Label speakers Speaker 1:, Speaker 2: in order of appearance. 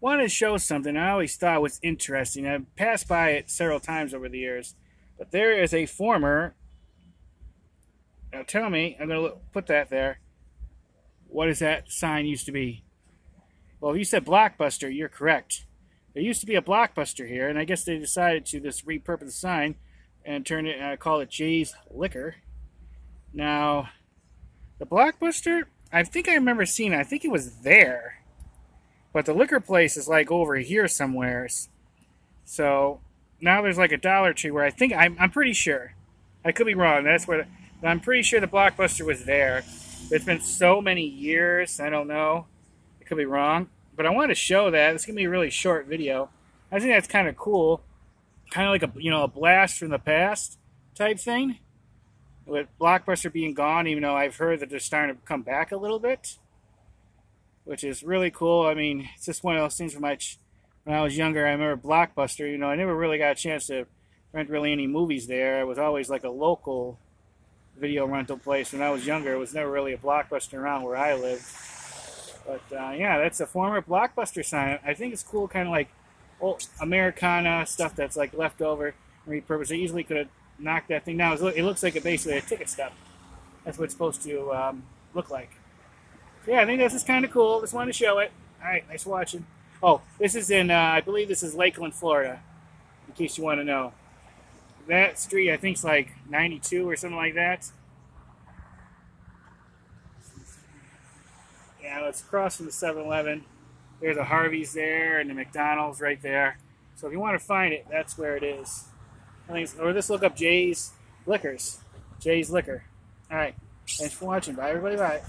Speaker 1: wanted to show something I always thought was interesting. I've passed by it several times over the years. But there is a former. Now tell me, I'm going to put that there. What does that sign used to be? Well, if you said Blockbuster, you're correct. There used to be a Blockbuster here, and I guess they decided to just repurpose the sign and turn it, uh, call it Jay's Liquor. Now, the Blockbuster, I think I remember seeing. I think it was there. But the liquor place is like over here somewhere. So now there's like a Dollar Tree where I think I'm, I'm pretty sure. I could be wrong. That's where the, I'm pretty sure the Blockbuster was there. It's been so many years. I don't know. I could be wrong. But I want to show that. It's gonna be a really short video. I think that's kind of cool. Kind of like a you know a blast from the past type thing. With Blockbuster being gone, even though I've heard that they're starting to come back a little bit which is really cool. I mean, it's just one of those things from my when I was younger. I remember Blockbuster. You know, I never really got a chance to rent really any movies there. It was always like a local video rental place. When I was younger, it was never really a Blockbuster around where I lived. But uh, yeah, that's a former Blockbuster sign. I think it's cool, kind of like old Americana stuff that's like left over and repurposed. They easily could have knocked that thing down. It looks like a, basically a ticket stub. That's what it's supposed to um, look like yeah, I think this is kind of cool. Just wanted to show it. All right, nice watching. Oh, this is in, uh, I believe this is Lakeland, Florida, in case you want to know. That street, I think, is like 92 or something like that. Yeah, it's across from the 7-Eleven. There's a Harvey's there and the McDonald's right there. So if you want to find it, that's where it is. I think or just look up Jay's Liquors. Jay's Liquor. All right. Thanks for watching. Bye, everybody. Bye.